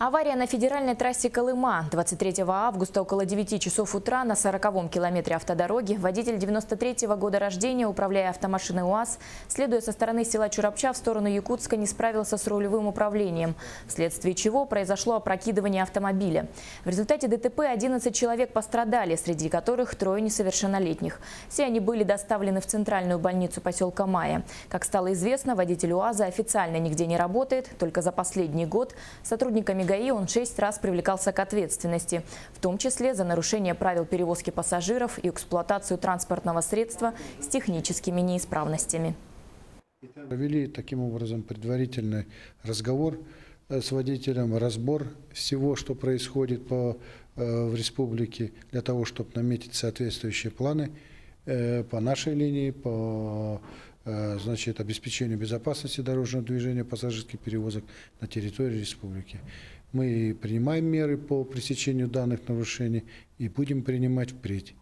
Авария на федеральной трассе Колыма. 23 августа около 9 часов утра на 40-м километре автодороги водитель 93-го года рождения, управляя автомашиной УАЗ, следуя со стороны села Чурапча в сторону Якутска, не справился с рулевым управлением, вследствие чего произошло опрокидывание автомобиля. В результате ДТП 11 человек пострадали, среди которых трое несовершеннолетних. Все они были доставлены в центральную больницу поселка Майя. Как стало известно, водитель УАЗа официально нигде не работает, только за последний год сотрудниками ГАИ он шесть раз привлекался к ответственности, в том числе за нарушение правил перевозки пассажиров и эксплуатацию транспортного средства с техническими неисправностями. Провели таким образом предварительный разговор э, с водителем, разбор всего, что происходит по, э, в республике, для того, чтобы наметить соответствующие планы э, по нашей линии, по значит, обеспечению безопасности дорожного движения пассажирских перевозок на территории республики. Мы принимаем меры по пресечению данных нарушений и будем принимать впредь.